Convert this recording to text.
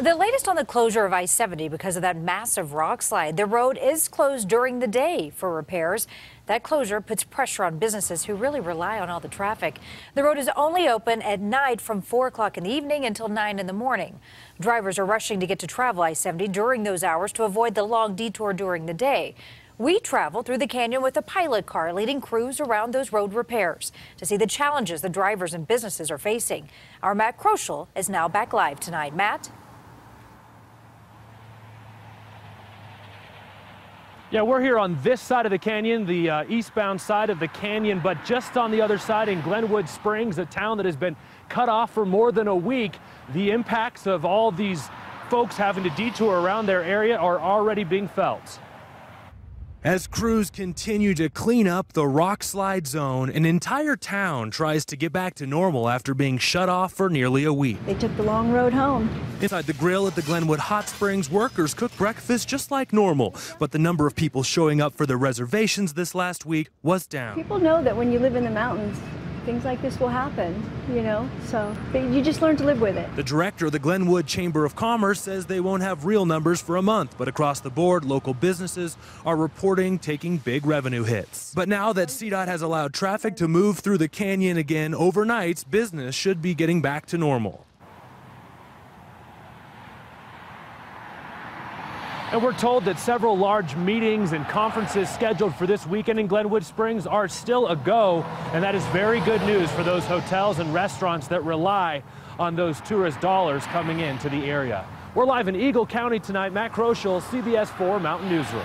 The latest on the closure of I-70 because of that massive rock slide. The road is closed during the day for repairs. That closure puts pressure on businesses who really rely on all the traffic. The road is only open at night from 4 o'clock in the evening until 9 in the morning. Drivers are rushing to get to travel I-70 during those hours to avoid the long detour during the day. We travel through the canyon with a pilot car leading crews around those road repairs to see the challenges the drivers and businesses are facing. Our Matt Kroschel is now back live tonight. Matt? Yeah, we're here on this side of the canyon, the uh, eastbound side of the canyon, but just on the other side in Glenwood Springs, a town that has been cut off for more than a week, the impacts of all these folks having to detour around their area are already being felt. As crews continue to clean up the rock slide zone, an entire town tries to get back to normal after being shut off for nearly a week. They took the long road home. Inside the grill at the Glenwood Hot Springs, workers cook breakfast just like normal, but the number of people showing up for their reservations this last week was down. People know that when you live in the mountains, things like this will happen, you know, so you just learn to live with it. The director of the Glenwood Chamber of Commerce says they won't have real numbers for a month, but across the board, local businesses are reporting taking big revenue hits. But now that CDOT has allowed traffic to move through the canyon again overnight, business should be getting back to normal. And we're told that several large meetings and conferences scheduled for this weekend in Glenwood Springs are still a go. And that is very good news for those hotels and restaurants that rely on those tourist dollars coming into the area. We're live in Eagle County tonight. Matt Kroschel, CBS 4 Mountain Newsroom.